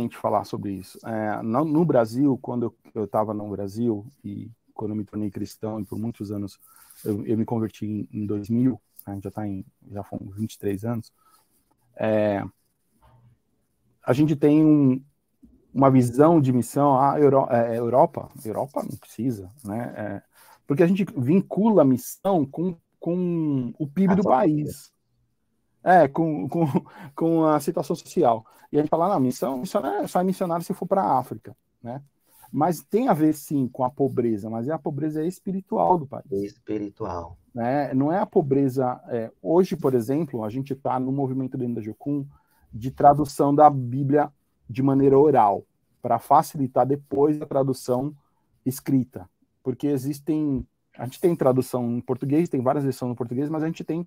gente falar sobre isso. É, no, no, Brasil, quando eu estava no Brasil e quando eu me tornei cristão e por muitos anos eu, eu me converti em, em 2000, né, já tá em já foram 23 anos. É, a gente tem um, uma visão de missão a Euro, é, Europa, Europa não precisa, né? É, porque a gente vincula a missão com, com o PIB do país. É, com, com, com a situação social. E a gente fala, não, missão, missão é só é missionário se for para a África, né? Mas tem a ver, sim, com a pobreza, mas é a pobreza espiritual do país. Espiritual. Né? Não é a pobreza... É, hoje, por exemplo, a gente está no movimento dentro da Jocum de tradução da Bíblia de maneira oral, para facilitar depois a tradução escrita. Porque existem... A gente tem tradução em português, tem várias versões no português, mas a gente tem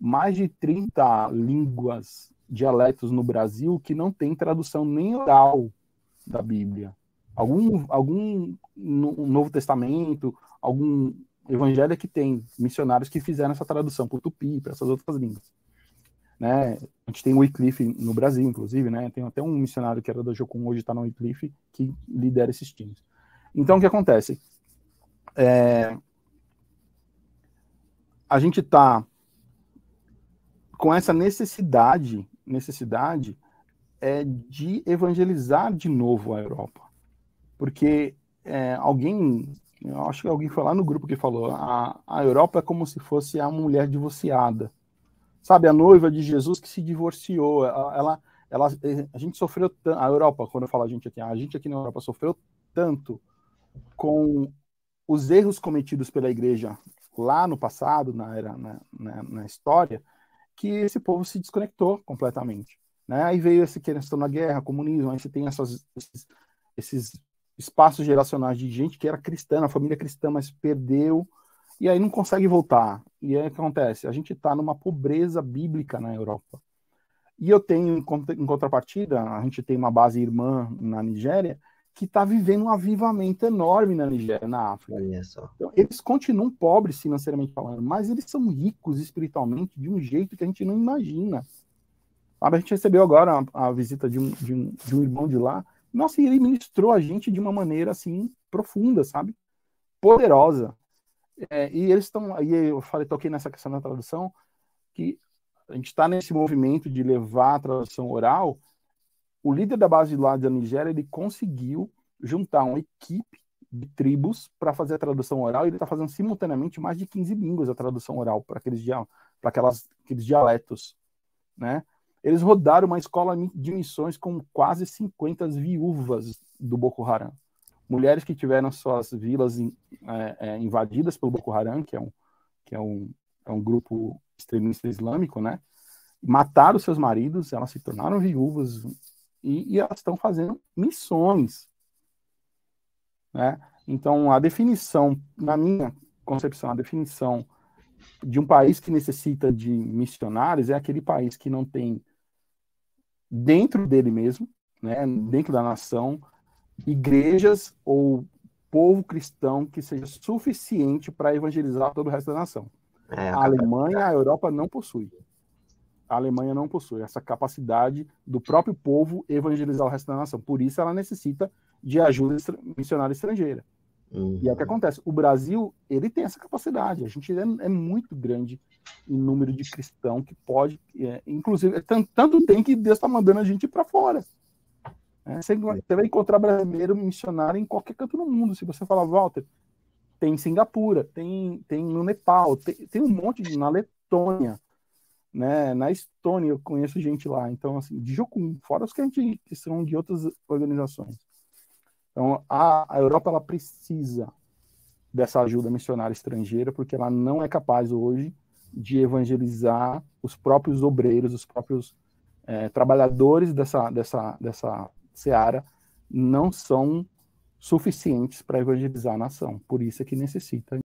mais de 30 línguas, dialetos no Brasil que não tem tradução nem oral da Bíblia. Algum, algum no Novo Testamento, algum evangelho que tem missionários que fizeram essa tradução para o tupi, para essas outras línguas. Né? A gente tem o Wycliffe no Brasil, inclusive, né? Tem até um missionário que era da Jocum, hoje está no Wycliffe, que lidera esses times. Então, o que acontece? É... A gente está com essa necessidade, necessidade é, de evangelizar de novo a Europa. Porque é, alguém, eu acho que alguém foi lá no grupo que falou, a, a Europa é como se fosse a mulher divorciada. Sabe, a noiva de Jesus que se divorciou, ela, ela, a gente sofreu tanto, a Europa, quando eu falo a gente aqui, a gente aqui na Europa sofreu tanto com os erros cometidos pela igreja lá no passado, na, era, na, na, na história, que esse povo se desconectou completamente. Né? Aí veio essa questão da guerra, comunismo, aí você tem essas, esses, esses espaços geracionais de gente que era cristã, a família cristã, mas perdeu, e aí não consegue voltar. E aí o que acontece? A gente está numa pobreza bíblica na Europa. E eu tenho, em contrapartida, a gente tem uma base irmã na Nigéria, que está vivendo um avivamento enorme na Nigéria, na África. Então, eles continuam pobres financeiramente falando, mas eles são ricos espiritualmente de um jeito que a gente não imagina. A gente recebeu agora a, a visita de um, de, um, de um irmão de lá. Nossa, e ele ministrou a gente de uma maneira assim profunda, sabe? Poderosa. É, e eles estão. Aí eu falei, toquei nessa questão da tradução, que a gente está nesse movimento de levar a tradução oral o líder da base lá da Nigéria, ele conseguiu juntar uma equipe de tribos para fazer a tradução oral e ele está fazendo simultaneamente mais de 15 línguas a tradução oral para aqueles, aquelas, aqueles dialetos, né? Eles rodaram uma escola de missões com quase 50 viúvas do Boko Haram. Mulheres que tiveram suas vilas é, é, invadidas pelo Boko Haram, que é um, que é um, é um grupo extremista islâmico, né? Mataram seus maridos, elas se tornaram viúvas, e, e elas estão fazendo missões. Né? Então, a definição, na minha concepção, a definição de um país que necessita de missionários é aquele país que não tem dentro dele mesmo, né, dentro da nação, igrejas ou povo cristão que seja suficiente para evangelizar todo o resto da nação. É, a Alemanha, a Europa não possui a Alemanha não possui essa capacidade do próprio povo evangelizar o resto da nação. Por isso ela necessita de ajuda missionária estrangeira. Uhum. E é o que uhum. acontece. O Brasil, ele tem essa capacidade. A gente é, é muito grande em número de cristão que pode, é, inclusive, é tanto, tanto, tem que Deus está mandando a gente para fora. É, você, você, vai encontrar brasileiro missionário em qualquer canto do mundo. Se você falar, Walter, tem em Singapura, tem, tem no Nepal, tem, tem um monte de, na Letônia, né? Na Estônia eu conheço gente lá, então assim, de Jocum, fora os que a gente que são de outras organizações. Então a, a Europa ela precisa dessa ajuda missionária estrangeira porque ela não é capaz hoje de evangelizar os próprios obreiros, os próprios é, trabalhadores dessa dessa dessa seara não são suficientes para evangelizar a nação. Por isso é que necessita